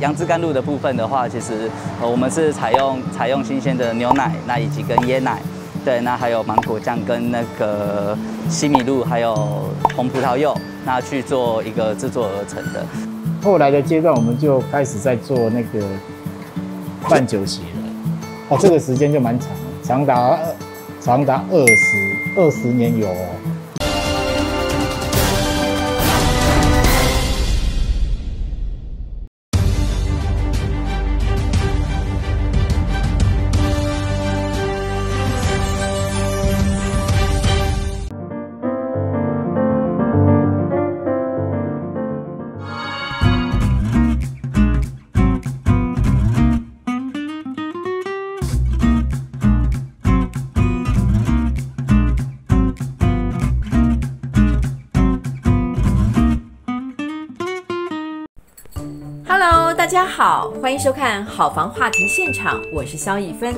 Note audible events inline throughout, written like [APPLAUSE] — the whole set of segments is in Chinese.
杨枝甘露的部分的话，其实呃我们是采用采用新鲜的牛奶，那以及跟椰奶，对，那还有芒果酱跟那个西米露，还有红葡萄柚，那去做一个制作而成的。后来的阶段，我们就开始在做那个半酒席了。哦，这个时间就蛮长，长达长达二十二十年有。大家好，欢迎收看好房话题现场，我是肖一芬。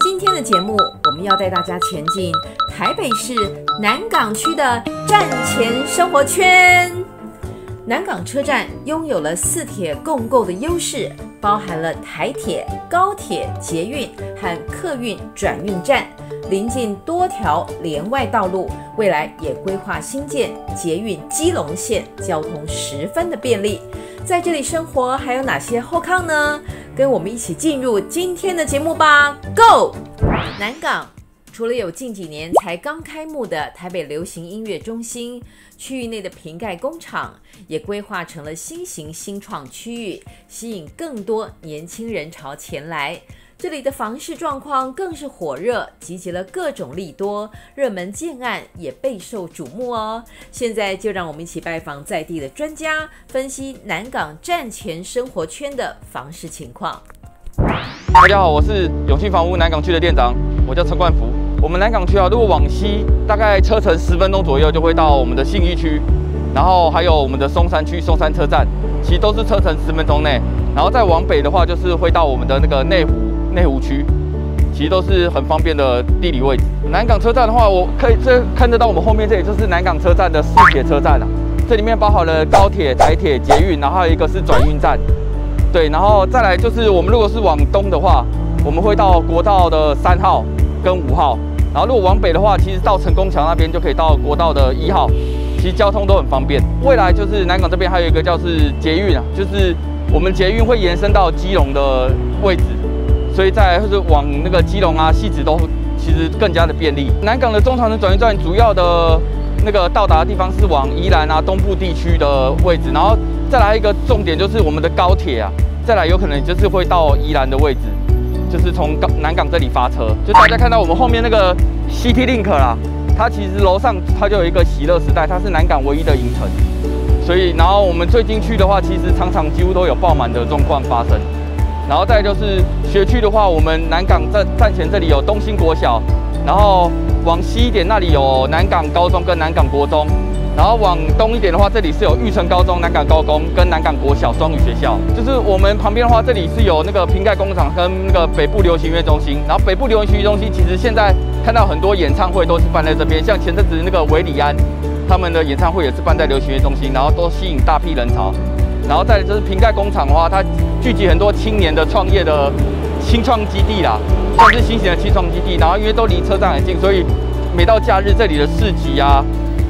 今天的节目，我们要带大家前进台北市南港区的站前生活圈。南港车站拥有了四铁共构的优势，包含了台铁、高铁、捷运和客运转运站，临近多条连外道路，未来也规划新建捷运基隆线，交通十分的便利。在这里生活还有哪些后康呢？跟我们一起进入今天的节目吧，Go！南港除了有近几年才刚开幕的台北流行音乐中心，区域内的瓶盖工厂也规划成了新型新创区域，吸引更多年轻人潮前来。这里的房市状况更是火热，集结了各种利多，热门建案也备受瞩目哦。现在就让我们一起拜访在地的专家，分析南港站前生活圈的房市情况。大家好，我是永庆房屋南港区的店长，我叫陈冠福。我们南港区啊，如果往西大概车程十分钟左右就会到我们的信义区，然后还有我们的松山区松山车站，其实都是车程十分钟内。然后再往北的话，就是会到我们的那个内湖。内湖区其实都是很方便的地理位置。南港车站的话，我可以这看得到我们后面这里就是南港车站的四铁车站了。这里面包含了高铁、台铁、捷运，然后还有一个是转运站。对，然后再来就是我们如果是往东的话，我们会到国道的三号跟五号。然后如果往北的话，其实到成功桥那边就可以到国道的一号。其实交通都很方便。未来就是南港这边还有一个叫是捷运啊，就是我们捷运会延伸到基隆的位置。所以在就是往那个基隆啊、汐止都其实更加的便利。南港的中长程转运站主要的那个到达的地方是往宜兰啊东部地区的位置，然后再来一个重点就是我们的高铁啊，再来有可能就是会到宜兰的位置，就是从港南港这里发车。就大家看到我们后面那个 CT Link 啦，它其实楼上它就有一个喜乐时代，它是南港唯一的影城。所以然后我们最近去的话，其实常常几乎都有爆满的状况发生。然后再就是学区的话，我们南港站站前这里有东兴国小，然后往西一点那里有南港高中跟南港国中，然后往东一点的话，这里是有玉成高中、南港高工跟南港国小双语学校。就是我们旁边的话，这里是有那个瓶盖工厂跟那个北部流行音乐中心。然后北部流行音乐中心其实现在看到很多演唱会都是办在这边，像前阵子那个韦礼安他们的演唱会也是办在流行音乐中心，然后都吸引大批人潮。然后再来就是瓶盖工厂的话，它聚集很多青年的创业的新创基地啦，算是新型的新创基地。然后因为都离车站很近，所以每到假日这里的市集啊，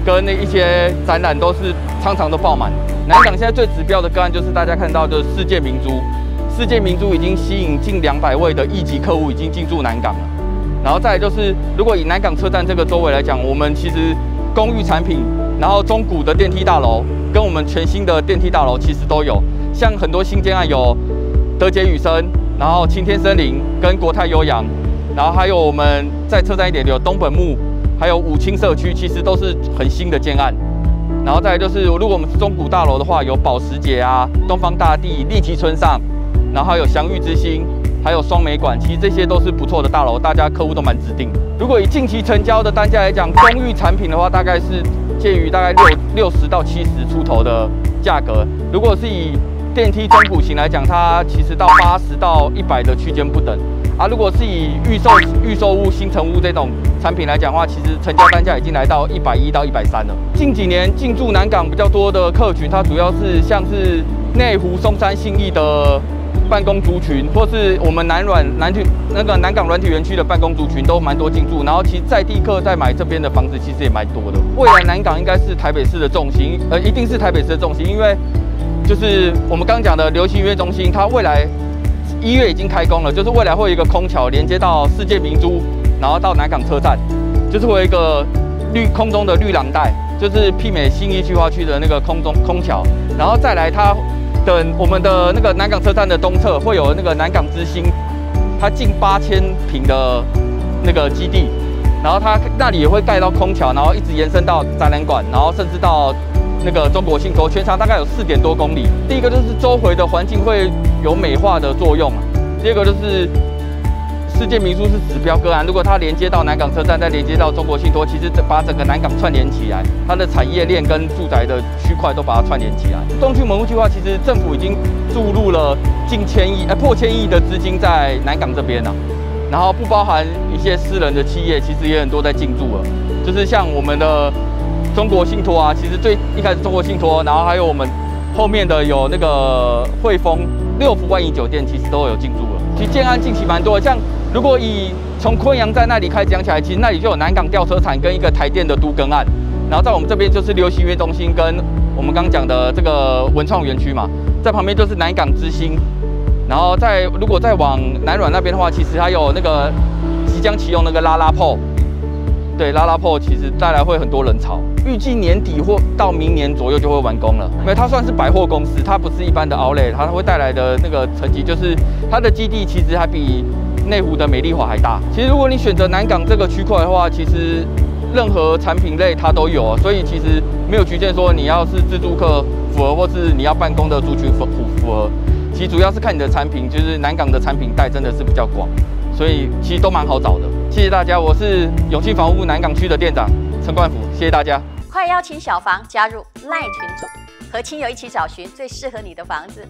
跟那一些展览都是常常都爆满。南港现在最指标的个案就是大家看到的世界明珠，世界明珠已经吸引近两百位的一级客户已经进驻南港了。然后再来就是，如果以南港车站这个周围来讲，我们其实公寓产品，然后中古的电梯大楼。跟我们全新的电梯大楼其实都有，像很多新建案有德杰雨森，然后晴天森林跟国泰悠扬，然后还有我们在车站一点有东本木，还有武清社区，其实都是很新的建案。然后再就是，如果我们是中古大楼的话，有保时捷啊、东方大地、立奇村上，然后还有祥玉之星，还有双美馆，其实这些都是不错的大楼，大家客户都蛮指定。如果以近期成交的单价来讲，公寓产品的话，大概是。介于大概六六十到七十出头的价格，如果是以电梯中古型来讲，它其实到八十到一百的区间不等啊。如果是以预售预售屋、新城屋这种产品来讲的话，其实成交单价已经来到一百一到一百三了。近几年进驻南港比较多的客群，它主要是像是内湖、松山、信义的办公族群，或是我们南软南体那个南港软体园区的办公族群都蛮多进驻。然后其实在地客在买这边的房子，其实也蛮多的。未来南港应该是台北市的重心，呃，一定是台北市的重心，因为就是我们刚刚讲的流行音乐中心，它未来一月已经开工了，就是未来会有一个空桥连接到世界明珠，然后到南港车站，就是会有一个绿空中的绿廊带，就是媲美新一区划区的那个空中空桥，然后再来它等我们的那个南港车站的东侧会有那个南港之星，它近八千平的那个基地，然后它那里也会盖到空调，然后一直延伸到展览馆，然后甚至到。那个中国信托全长大概有四点多公里。第一个就是周围的环境会有美化的作用，第二个就是世界名书是指标个案，如果它连接到南港车站，再连接到中国信托，其实把整个南港串联起来，它的产业链跟住宅的区块都把它串联起来。东区门户计划其实政府已经注入了近千亿，呃破千亿的资金在南港这边了，然后不包含一些私人的企业，其实也很多在进驻了，就是像我们的。中国信托啊，其实最一开始中国信托，然后还有我们后面的有那个汇丰、六福万怡酒店，其实都有进驻了。其实建安近期蛮多的，像如果以从昆阳站那里开始讲起来，其实那里就有南港吊车厂跟一个台电的都更案，然后在我们这边就是流行音乐中心跟我们刚讲的这个文创园区嘛，在旁边就是南港之星，然后在如果再往南软那边的话，其实还有那个即将启用那个拉拉炮。对，拉拉破其实带来会很多人潮，预计年底或到明年左右就会完工了。因为它算是百货公司，它不是一般的 Outlet，它会带来的那个成绩就是它的基地其实还比内湖的美丽华还大。其实如果你选择南港这个区块的话，其实任何产品类它都有，所以其实没有局限说你要是自助客符合，或是你要办公的族群符符合。其实主要是看你的产品，就是南港的产品带真的是比较广，所以其实都蛮好找的。谢谢大家，我是永庆房屋南港区的店长陈冠福，谢谢大家。快邀请小房加入赖群组，和亲友一起找寻最适合你的房子。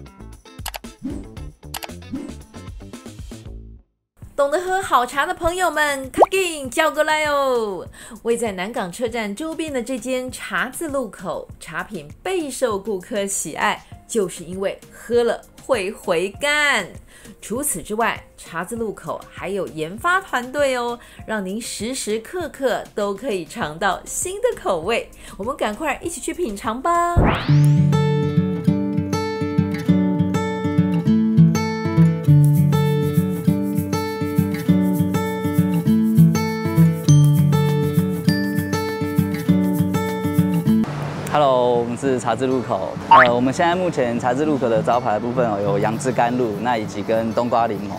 懂得喝好茶的朋友们，快进叫过来哦！位在南港车站周边的这间茶字路口，茶品备受顾客喜爱，就是因为喝了会回甘。除此之外，茶字路口还有研发团队哦，让您时时刻刻都可以尝到新的口味。我们赶快一起去品尝吧是茶之路口。呃，我们现在目前茶之路口的招牌部分哦，有杨枝甘露，那以及跟冬瓜柠檬。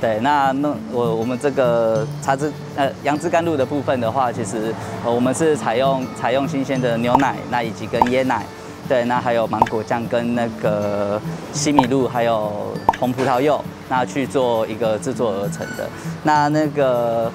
对，那那我我们这个茶之呃杨枝甘露的部分的话，其实呃我们是采用采用新鲜的牛奶，那以及跟椰奶。对，那还有芒果酱跟那个西米露，还有红葡萄柚，那去做一个制作而成的。那那个。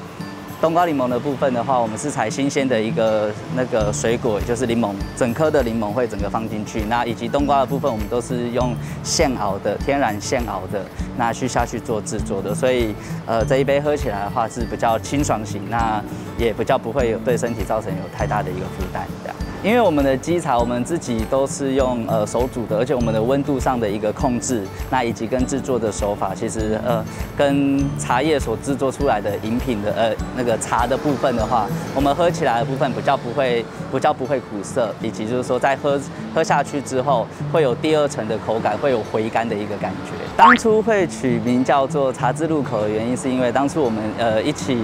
冬瓜柠檬的部分的话，我们是采新鲜的一个那个水果，就是柠檬，整颗的柠檬会整个放进去。那以及冬瓜的部分，我们都是用现熬的，天然现熬的，那去下去做制作的。所以，呃，这一杯喝起来的话是比较清爽型，那也比较不会有对身体造成有太大的一个负担，这样。因为我们的基茶，我们自己都是用呃手煮的，而且我们的温度上的一个控制，那以及跟制作的手法，其实呃跟茶叶所制作出来的饮品的呃那个茶的部分的话，我们喝起来的部分比较不会比较不会苦涩，以及就是说在喝喝下去之后会有第二层的口感，会有回甘的一个感觉。当初会取名叫做茶之路口的原因，是因为当初我们呃一起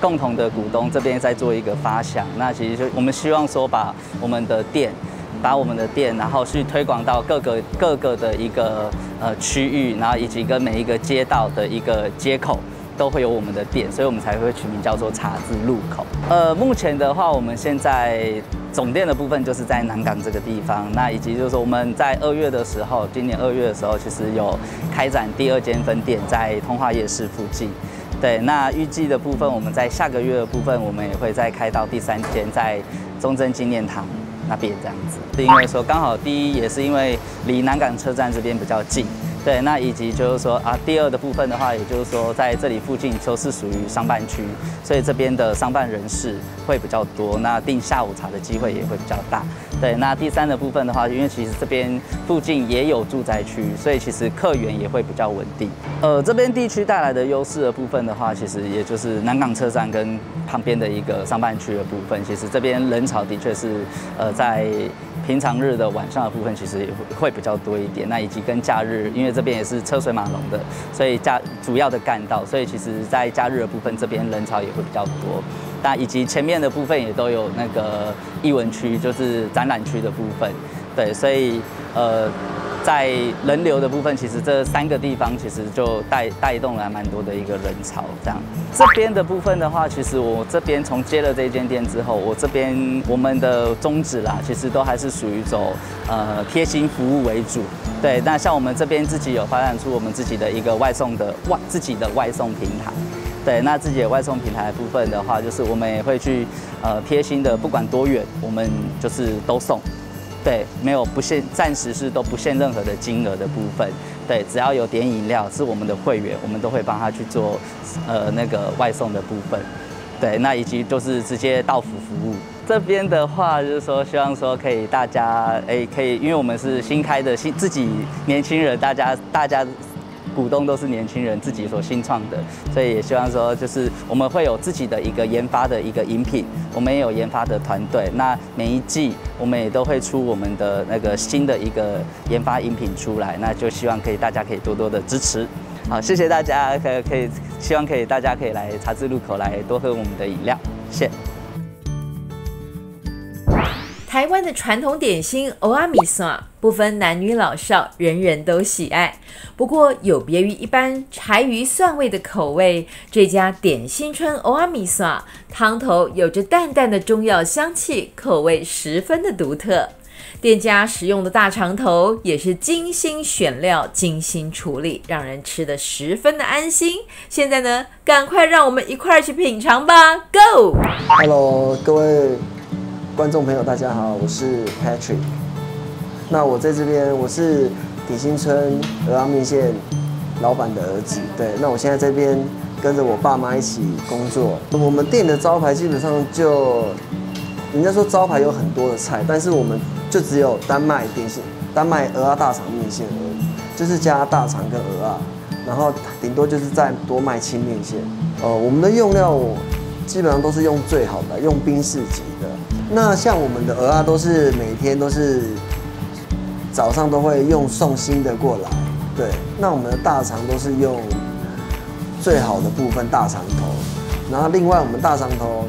共同的股东这边在做一个发想，那其实就我们希望说把我们的店，把我们的店，然后去推广到各个各个的一个呃区域，然后以及跟每一个街道的一个接口。都会有我们的店，所以我们才会取名叫做茶字路口。呃，目前的话，我们现在总店的部分就是在南港这个地方，那以及就是说我们在二月的时候，今年二月的时候，其实有开展第二间分店在通化夜市附近。对，那预计的部分，我们在下个月的部分，我们也会再开到第三间在。中正纪念堂那边这样子，是因为说刚好第一也是因为离南港车站这边比较近，对，那以及就是说啊，第二的部分的话，也就是说在这里附近都是属于商办区，所以这边的商办人士会比较多，那订下午茶的机会也会比较大。对，那第三的部分的话，因为其实这边附近也有住宅区，所以其实客源也会比较稳定。呃，这边地区带来的优势的部分的话，其实也就是南港车站跟旁边的一个商办区的部分，其实这边人潮的确是呃在。平常日的晚上的部分其实也会会比较多一点，那以及跟假日，因为这边也是车水马龙的，所以假主要的干道，所以其实在假日的部分这边人潮也会比较多。那以及前面的部分也都有那个艺文区，就是展览区的部分，对，所以呃。在人流的部分，其实这三个地方其实就带带动了蛮多的一个人潮。这样，这边的部分的话，其实我这边从接了这间店之后，我这边我们的宗旨啦，其实都还是属于走呃贴心服务为主。对，那像我们这边自己有发展出我们自己的一个外送的外自己的外送平台。对，那自己的外送平台部分的话，就是我们也会去呃贴心的，不管多远，我们就是都送。对，没有不限，暂时是都不限任何的金额的部分。对，只要有点饮料是我们的会员，我们都会帮他去做，呃，那个外送的部分。对，那以及就是直接到府服务。这边的话就是说，希望说可以大家，哎，可以，因为我们是新开的新自己年轻人，大家大家。股东都是年轻人自己所新创的，所以也希望说，就是我们会有自己的一个研发的一个饮品，我们也有研发的团队。那每一季我们也都会出我们的那个新的一个研发饮品出来，那就希望可以大家可以多多的支持。好，谢谢大家，可可以希望可以大家可以来茶之路口来多喝我们的饮料，谢。台湾的传统点心欧阿米萨不分男女老少，人人都喜爱。不过有别于一般柴鱼蒜味的口味，这家点心村欧阿米萨汤头有着淡淡的中药香气，口味十分的独特。店家使用的大肠头也是精心选料、精心处理，让人吃得十分的安心。现在呢，赶快让我们一块去品尝吧！Go！Hello，各位。观众朋友，大家好，我是 Patrick。那我在这边，我是鼎新村鹅阿面线老板的儿子。对，那我现在这边跟着我爸妈一起工作。我们店的招牌基本上就，人家说招牌有很多的菜，但是我们就只有单卖点心，单卖鹅阿大肠面线而已，就是加大肠跟鹅啊，然后顶多就是再多卖清面线。呃，我们的用料基本上都是用最好的，用冰室级的。那像我们的鹅啊，都是每天都是早上都会用送新的过来，对。那我们的大肠都是用最好的部分大肠头，然后另外我们大肠头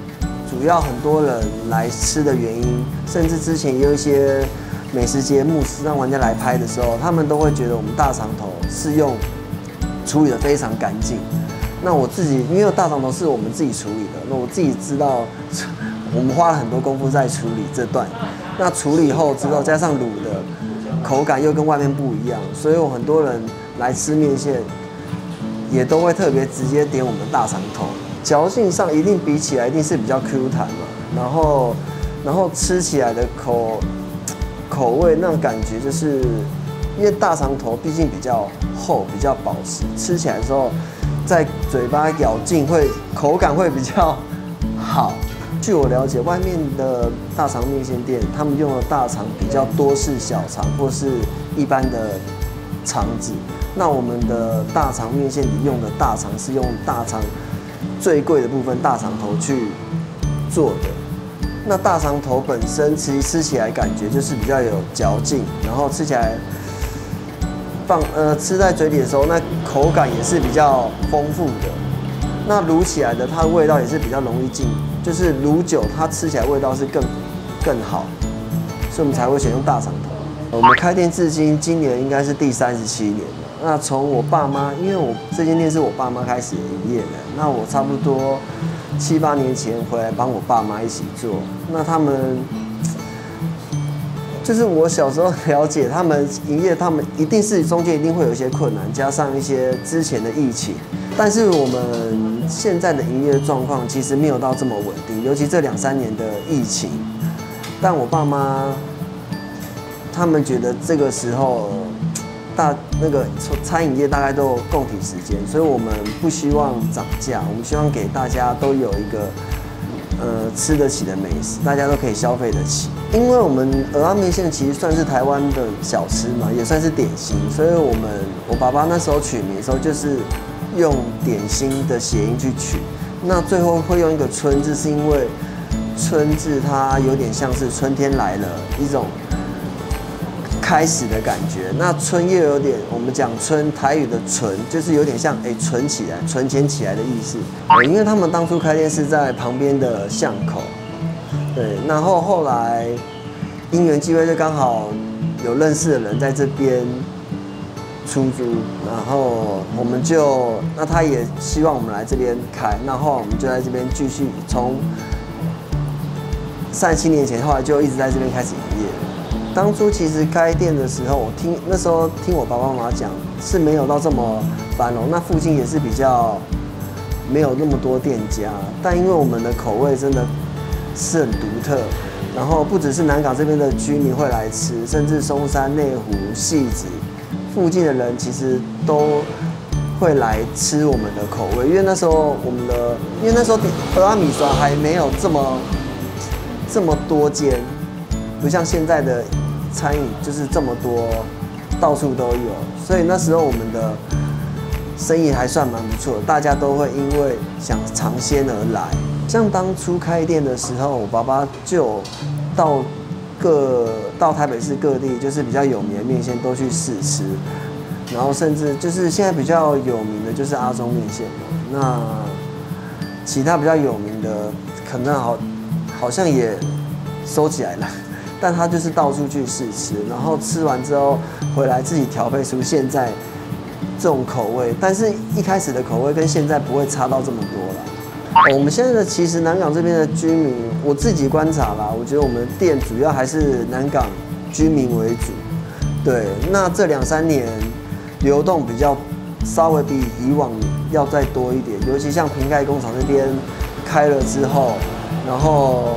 主要很多人来吃的原因，甚至之前也有一些美食节目是让玩家来拍的时候，他们都会觉得我们大肠头是用处理的非常干净。那我自己因为大肠头是我们自己处理的，那我自己知道。我们花了很多功夫在处理这段，那处理后之后加上卤的口感又跟外面不一样，所以有很多人来吃面线，也都会特别直接点我们的大肠头，嚼劲上一定比起来一定是比较 Q 弹嘛，然后然后吃起来的口口味那种感觉就是，因为大肠头毕竟比较厚比较保湿，吃起来的时候在嘴巴咬劲会口感会比较 [LAUGHS] 好。据我了解，外面的大肠面线店，他们用的大肠比较多是小肠或是一般的肠子。那我们的大肠面线里用的大肠是用大肠最贵的部分大肠头去做的。那大肠头本身其实吃起来感觉就是比较有嚼劲，然后吃起来放呃吃在嘴里的时候，那口感也是比较丰富的。那卤起来的它的味道也是比较容易进。就是卤酒，它吃起来味道是更更好，所以我们才会选用大肠头。我们开店至今，今年应该是第三十七年了。那从我爸妈，因为我这间店是我爸妈开始营业的，那我差不多七八年前回来帮我爸妈一起做。那他们就是我小时候了解，他们营业，他们一定是中间一定会有一些困难，加上一些之前的疫情。但是我们现在的营业状况其实没有到这么稳定，尤其这两三年的疫情。但我爸妈他们觉得这个时候大那个餐饮业大概都有共体时间，所以我们不希望涨价，我们希望给大家都有一个呃吃得起的美食，大家都可以消费得起。因为我们鹅阿面线其实算是台湾的小吃嘛，也算是点心，所以我们我爸爸那时候取名的时候就是用点心的谐音去取。那最后会用一个春字，是因为春字它有点像是春天来了一种。开始的感觉，那春又有点，我们讲春台语的存，就是有点像哎存起来、存钱起来的意思。因为他们当初开店是在旁边的巷口，对，然后后来因缘机会就刚好有认识的人在这边出租，然后我们就那他也希望我们来这边开，然后我们就在这边继续从三七年前，后来就一直在这边开始营业。当初其实开店的时候，我听那时候听我爸爸妈妈讲是没有到这么繁荣，那附近也是比较没有那么多店家。但因为我们的口味真的是很独特，然后不只是南港这边的居民会来吃，甚至松山、内湖、戏子附近的人其实都会来吃我们的口味。因为那时候我们的，因为那时候俄阿米刷还没有这么这么多间，不像现在的。餐饮就是这么多，到处都有，所以那时候我们的生意还算蛮不错，大家都会因为想尝鲜而来。像当初开店的时候，我爸爸就到各到台北市各地，就是比较有名的面线都去试吃，然后甚至就是现在比较有名的就是阿中面线，那其他比较有名的可能好好像也收起来了。[LAUGHS] 但他就是到处去试吃，然后吃完之后回来自己调配出现在这种口味。但是一开始的口味跟现在不会差到这么多。我们现在的其实南港这边的居民，我自己观察啦，我觉得我们店主要还是南港居民为主。对，那这两三年流动比较稍微比以往要再多一点，尤其像瓶盖工厂这边开了之后，然后。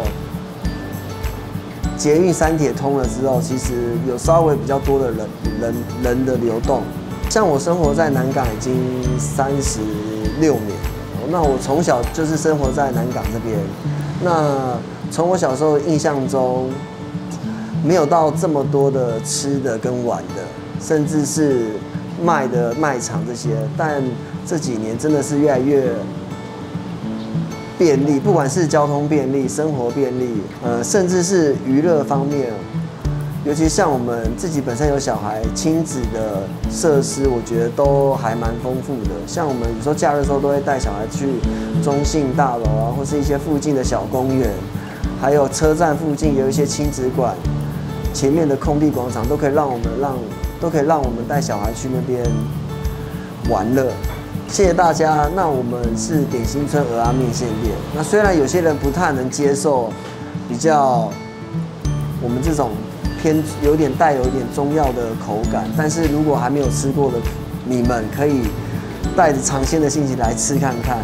捷运三铁通了之后，其实有稍微比较多的人人人的流动。像我生活在南港已经三十六年，那我从小就是生活在南港这边。那从我小时候印象中，没有到这么多的吃的跟玩的，甚至是卖的卖场这些。但这几年真的是越来越。便利，不管是交通便利、生活便利，呃，甚至是娱乐方面，尤其像我们自己本身有小孩，亲子的设施，我觉得都还蛮丰富的。像我们有时候假日的时候，都会带小孩去中信大楼啊，或是一些附近的小公园，还有车站附近有一些亲子馆，前面的空地广场都可以让我们让都可以让我们带小孩去那边玩乐。谢谢大家。那我们是点心村鹅阿面线店。那虽然有些人不太能接受比较我们这种有点带有一点中药的口感，但是如果还没有吃过的，你们可以带着尝鲜的心情来吃看看。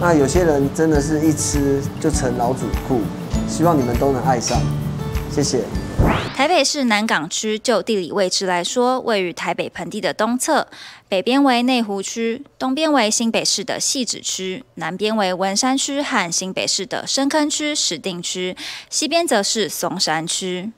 那有些人真的是一吃就成老主顾，希望你们都能爱上。谢谢。台北市南港区就地理位置来说，位于台北盆地的东侧，北边为内湖区，东边为新北市的汐止区，南边为文山区和新北市的深坑区、石碇区，西边则是松山区。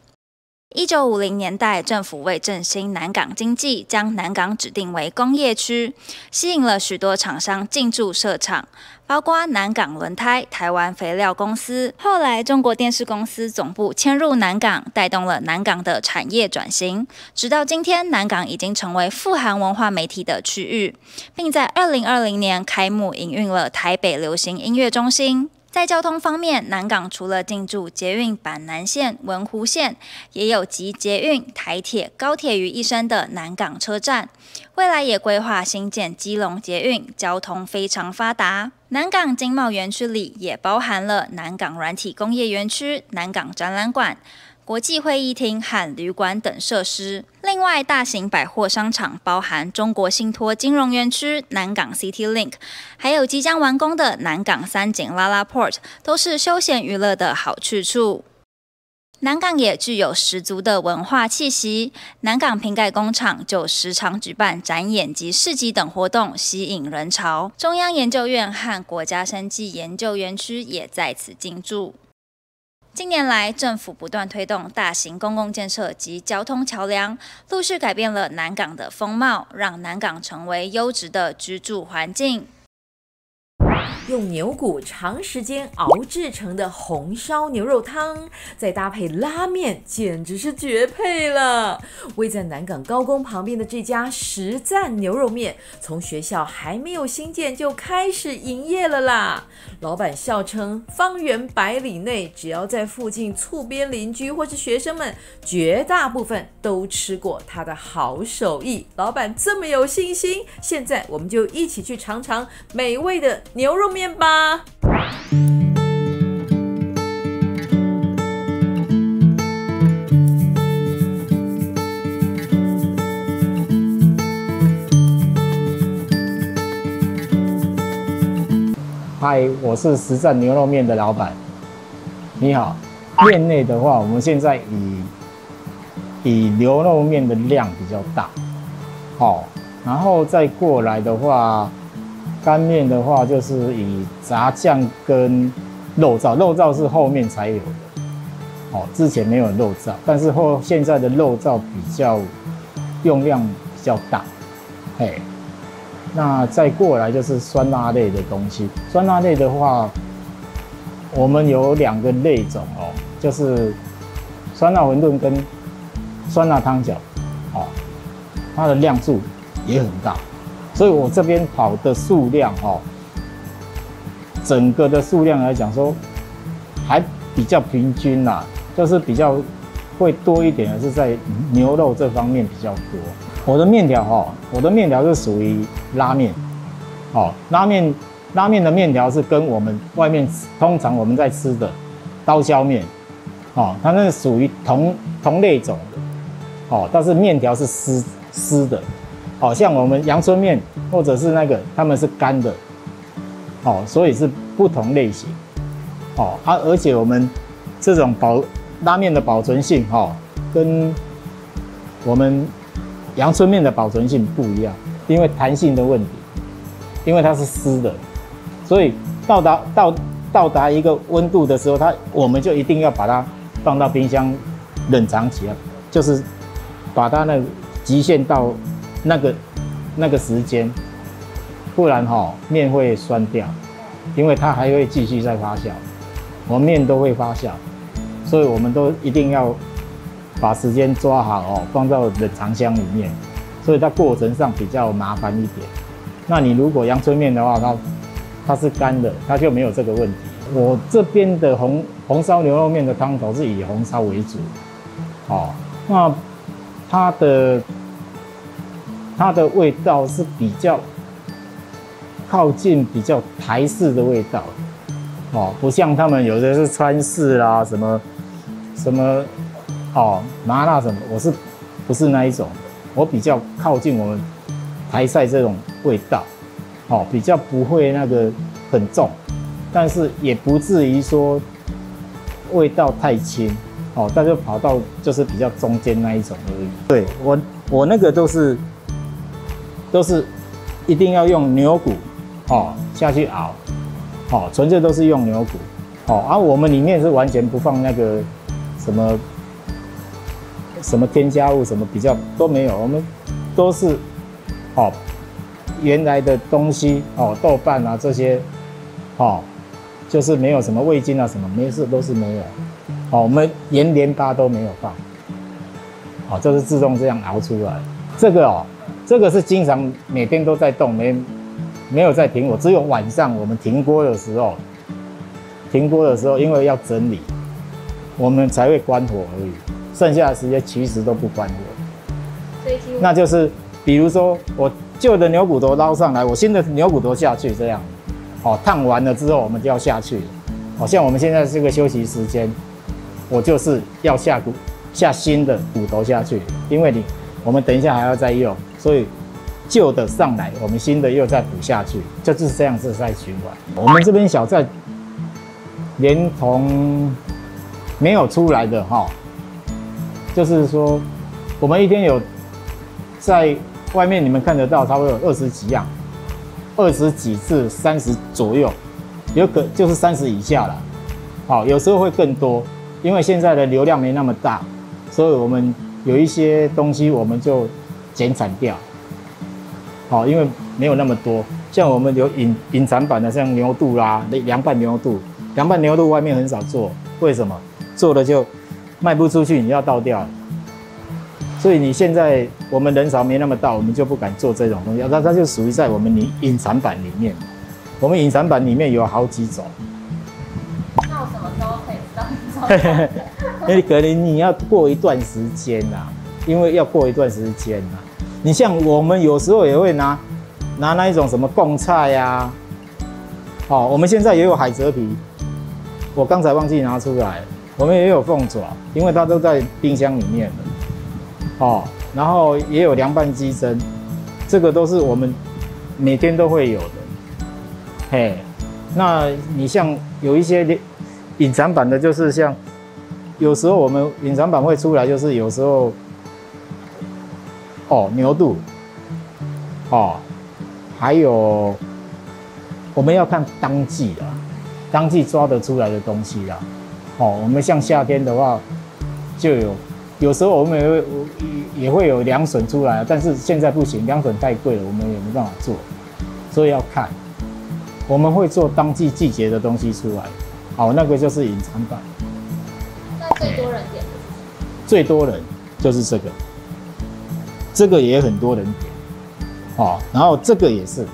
一九五零年代，政府为振兴南港经济，将南港指定为工业区，吸引了许多厂商进驻设厂，包括南港轮胎、台湾肥料公司。后来，中国电视公司总部迁入南港，带动了南港的产业转型。直到今天，南港已经成为富含文化媒体的区域，并在二零二零年开幕营运了台北流行音乐中心。在交通方面，南港除了进驻捷运板南线、文湖线，也有集捷运、台铁、高铁于一身的南港车站。未来也规划新建基隆捷运，交通非常发达。南港经贸园区里也包含了南港软体工业园区、南港展览馆。国际会议厅和旅馆等设施，另外大型百货商场包含中国信托金融园区、南港 City Link，还有即将完工的南港三井拉拉 Port，都是休闲娱乐的好去处。南港也具有十足的文化气息，南港瓶盖工厂就时常举办展演及市集等活动，吸引人潮。中央研究院和国家生技研究园区也在此进驻。近年来，政府不断推动大型公共建设及交通桥梁，陆续改变了南港的风貌，让南港成为优质的居住环境。用牛骨长时间熬制成的红烧牛肉汤，再搭配拉面，简直是绝配了。位在南港高工旁边的这家实赞牛肉面，从学校还没有新建就开始营业了啦。老板笑称，方圆百里内，只要在附近厝边邻居或是学生们，绝大部分都吃过他的好手艺。老板这么有信心，现在我们就一起去尝尝美味的牛肉面面吧。嗨，我是实战牛肉面的老板。你好，面内的话，我们现在以以牛肉面的量比较大，好，然后再过来的话，干面的话就是以炸酱跟肉燥，肉燥是后面才有的，哦，之前没有肉燥，但是后现在的肉燥比较用量比较大，嘿。那再过来就是酸辣类的东西。酸辣类的话，我们有两个类种哦，就是酸辣馄饨跟酸辣汤饺，哦，它的量数也很大，所以我这边跑的数量哦，整个的数量来讲说还比较平均啦，就是比较会多一点的是在牛肉这方面比较多。我的面条哈，我的面条是属于拉面，哦，拉面拉面的面条是跟我们外面通常我们在吃的刀削面，哦，它那属于同同类种。的，哦，但是面条是湿湿的，哦，像我们阳春面或者是那个他们是干的，哦，所以是不同类型，哦，啊，而且我们这种保拉面的保存性哈，跟我们阳春面的保存性不一样，因为弹性的问题，因为它是湿的，所以到达到到达一个温度的时候，它我们就一定要把它放到冰箱冷藏起来，就是把它那极限到那个那个时间，不然哈面会酸掉，因为它还会继续再发酵，我们面都会发酵，所以我们都一定要。把时间抓好哦，放到冷藏箱里面，所以它过程上比较麻烦一点。那你如果阳春面的话，它它是干的，它就没有这个问题。我这边的红红烧牛肉面的汤头是以红烧为主，哦，那它的它的味道是比较靠近比较台式的味道，哦，不像他们有的是川式啦，什么什么。哦，麻辣什么？我是不是那一种？我比较靠近我们台菜这种味道，哦，比较不会那个很重，但是也不至于说味道太轻，哦，但是跑到就是比较中间那一种而已。对我，我那个都是都是一定要用牛骨，哦下去熬，哦，纯粹都是用牛骨，哦，而我们里面是完全不放那个什么。什么添加物什么比较都没有，我们都是哦原来的东西哦豆瓣啊这些哦就是没有什么味精啊什么没事都是没有哦我们盐连巴都没有放哦这是自动这样熬出来这个哦这个是经常每天都在动没没有在停我只有晚上我们停锅的时候停锅的时候因为要整理我们才会关火而已。剩下的时间其实都不关火，那就是比如说我旧的牛骨头捞上来，我新的牛骨头下去，这样，哦，烫完了之后我们就要下去，好像我们现在这个休息时间，我就是要下骨下新的骨头下去，因为你我们等一下还要再用，所以旧的上来，我们新的又再补下去，就是这样子在循环。我们这边小菜连同。没有出来的哈，就是说我们一天有在外面你们看得到，差不多有二十几样，二十几至三十左右，有可就是三十以下了。好，有时候会更多，因为现在的流量没那么大，所以我们有一些东西我们就减产掉。好，因为没有那么多，像我们有隐隐藏版的，像牛肚啦、凉拌牛肚，凉拌牛肚外面很少做，为什么？做了就卖不出去，你要倒掉。所以你现在我们人少没那么大，我们就不敢做这种东西。那它就属于在我们隐隐藏版里面。我们隐藏版里面有好几种。那我什么时候可以知道？[LAUGHS] 那可能你要过一段时间呐，因为要过一段时间呐。你像我们有时候也会拿拿那一种什么贡菜呀，哦，我们现在也有海蜇皮，我刚才忘记拿出来。我们也有凤爪，因为它都在冰箱里面的，哦，然后也有凉拌鸡胗，这个都是我们每天都会有的，嘿，那你像有一些隐藏版的，就是像有时候我们隐藏版会出来，就是有时候，哦，牛肚，哦，还有我们要看当季的，当季抓得出来的东西啦。哦，我们像夏天的话，就有有时候我们也会也会有凉笋出来，但是现在不行，凉笋太贵了，我们也没办法做，所以要看。我们会做当季季节的东西出来，好，那个就是隐藏版。那最多人点的是什么？最多人就是这个，这个也很多人点，哦，然后这个也是，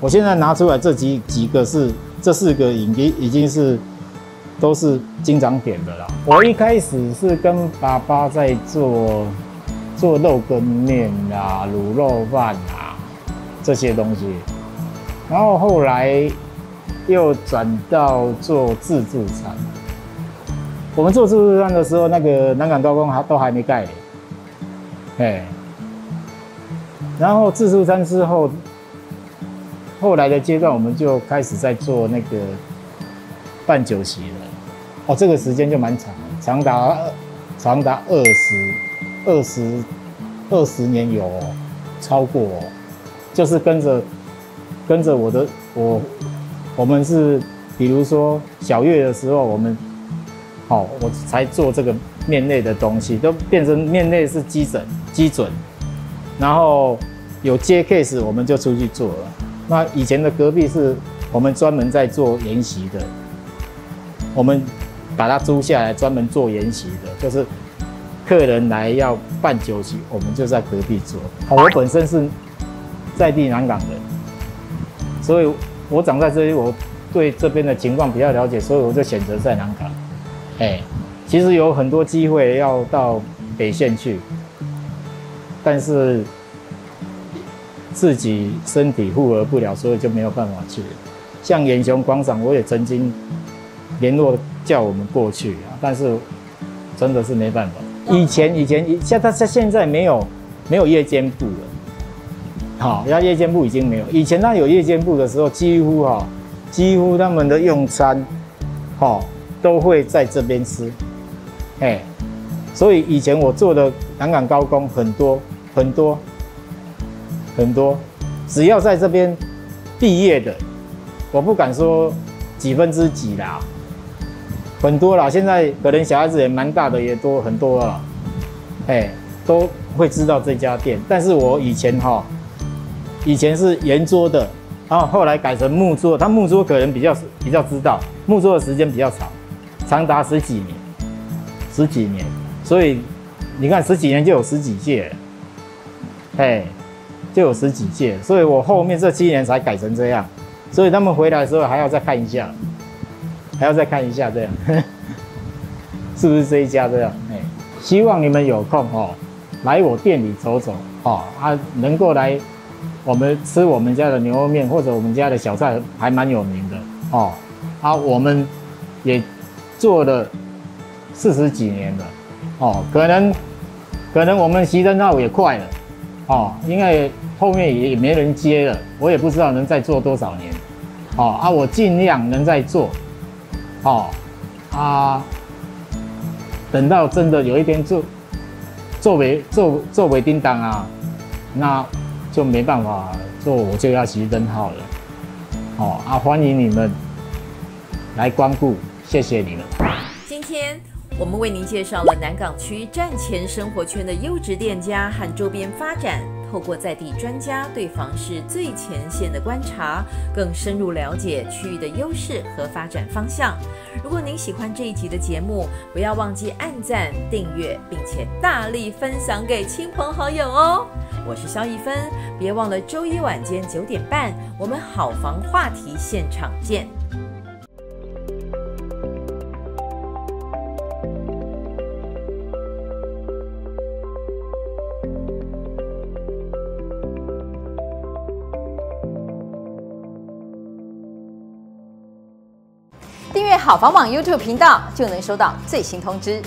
我现在拿出来这几几个是这四个已经已经是。都是经常点的啦。我一开始是跟爸爸在做做肉羹面啊、卤肉饭啊这些东西，然后后来又转到做自助餐。我们做自助餐的时候，那个南港高工还都还没盖，哎，然后自助餐之后，后来的阶段我们就开始在做那个办酒席了。哦，这个时间就蛮长，长达长达二十二十二十年有超过，哦，就是跟着跟着我的我我们是比如说小月的时候，我们好我才做这个面内的东西，都变成面内是基准基准，然后有接 case 我们就出去做了。那以前的隔壁是我们专门在做研习的，我们。把它租下来，专门做研习的，就是客人来要办酒席，我们就在隔壁做。我本身是在地南港人，所以我长在这里，我对这边的情况比较了解，所以我就选择在南港。哎，其实有很多机会要到北线去，但是自己身体负荷不了，所以就没有办法去。像远雄广场，我也曾经联络。叫我们过去啊，但是真的是没办法。以前以前像他他现在没有没有夜间部了，好，要夜间部已经没有。以前他有夜间部的时候，几乎哈，几乎他们的用餐，哈，都会在这边吃，哎，所以以前我做的南港高工很多很多很多，只要在这边毕业的，我不敢说几分之几啦。很多啦，现在可能小孩子也蛮大的，也多很多了，哎，都会知道这家店。但是我以前哈，以前是圆桌的，然后后来改成木桌。他木桌可能比较比较知道，木桌的时间比较长，长达十几年，十几年。所以你看十几年就有十几届了，哎，就有十几届。所以我后面这七年才改成这样。所以他们回来的时候还要再看一下。还要再看一下，这样 [LAUGHS] 是不是这一家这样？哎，希望你们有空哦，来我店里走走哦，啊，能够来我们吃我们家的牛肉面或者我们家的小菜，还蛮有名的哦。啊，我们也做了四十几年了哦，可能可能我们熄灯号也快了哦，因为后面也没人接了，我也不知道能再做多少年哦。啊，我尽量能再做。哦，啊，等到真的有一天做作为做作为叮当啊，那就没办法做，我就要熄灯号了。哦啊，欢迎你们来光顾，谢谢你们。今天我们为您介绍了南港区站前生活圈的优质店家和周边发展。透过在地专家对房市最前线的观察，更深入了解区域的优势和发展方向。如果您喜欢这一集的节目，不要忘记按赞、订阅，并且大力分享给亲朋好友哦。我是肖一芬，别忘了周一晚间九点半，我们好房话题现场见。好房网 YouTube 频道，就能收到最新通知。